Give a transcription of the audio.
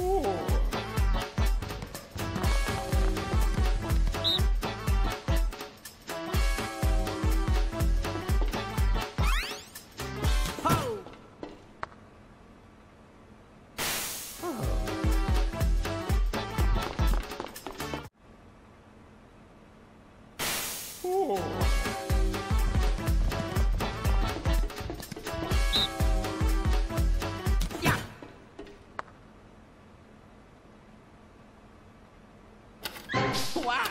오. 오. 我啊